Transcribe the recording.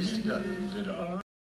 istiklal yetimindir ancak.